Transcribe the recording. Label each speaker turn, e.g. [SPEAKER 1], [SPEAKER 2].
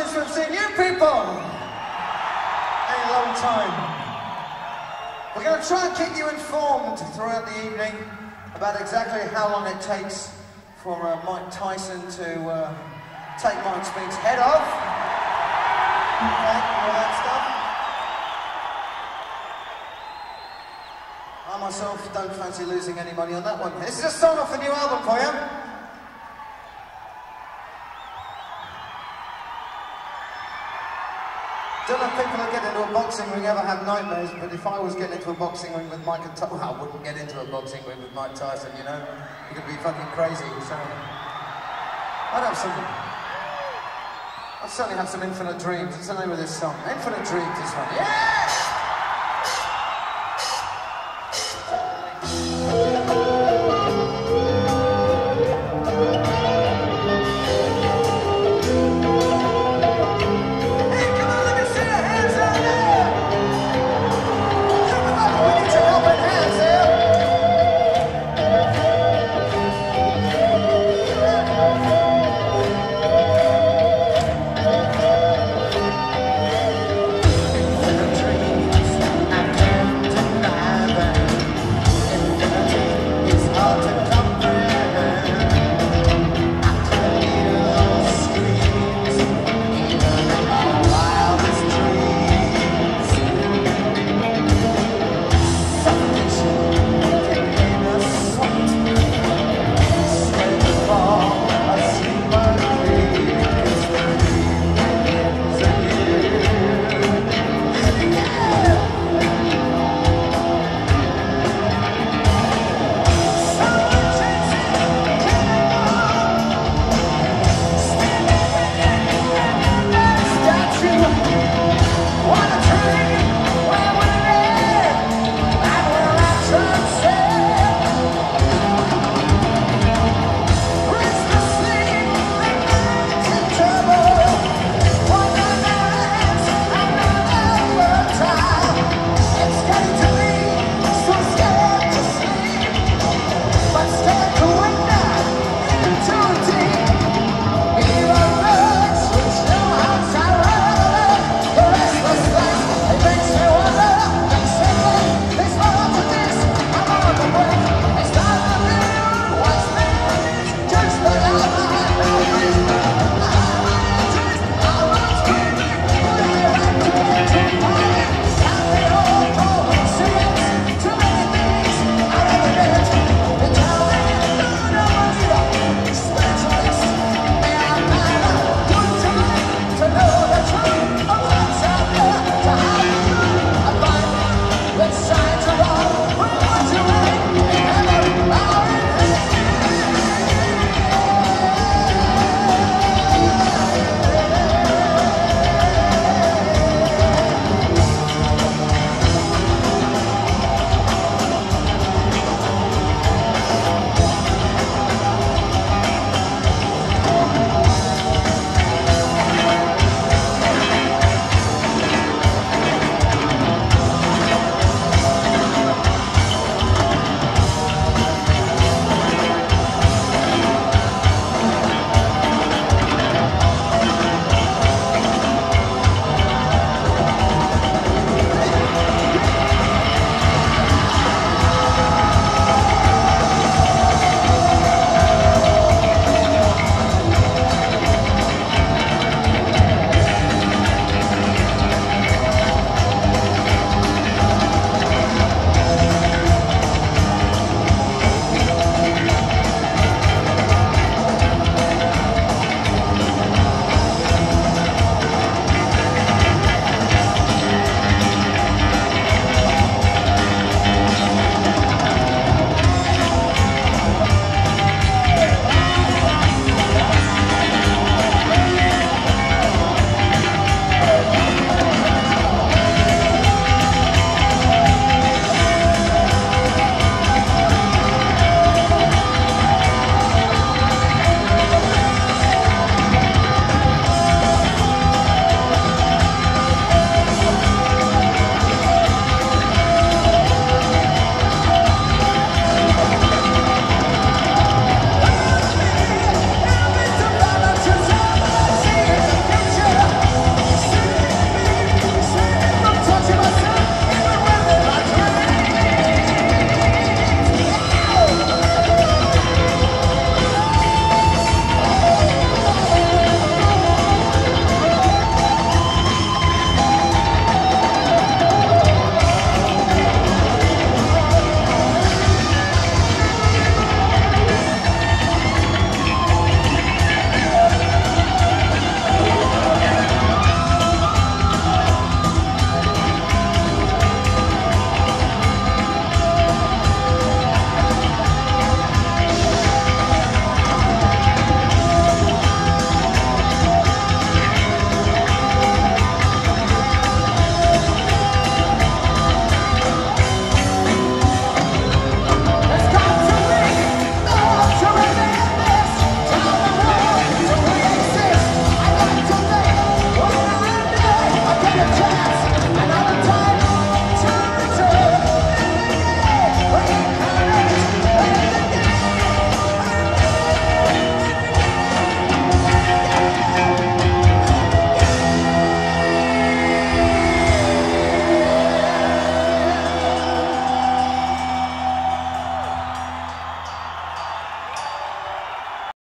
[SPEAKER 1] since we've seen you people. A long time. We're going to try and keep you informed throughout the evening about exactly how long it takes for uh, Mike Tyson to uh, take Mike Spinks' head off. Okay, all that stuff. I myself don't fancy losing any money on that one. This is a song off the new album for you. I don't know if people that get into a boxing ring ever have nightmares, but if I was getting into a boxing ring with Mike Tyson, well, I wouldn't get into a boxing ring with Mike Tyson, you know? You could be fucking crazy, so... I'd have some... I'd certainly have some infinite dreams. What's the name of this song? Infinite Dreams, this one. Yeah!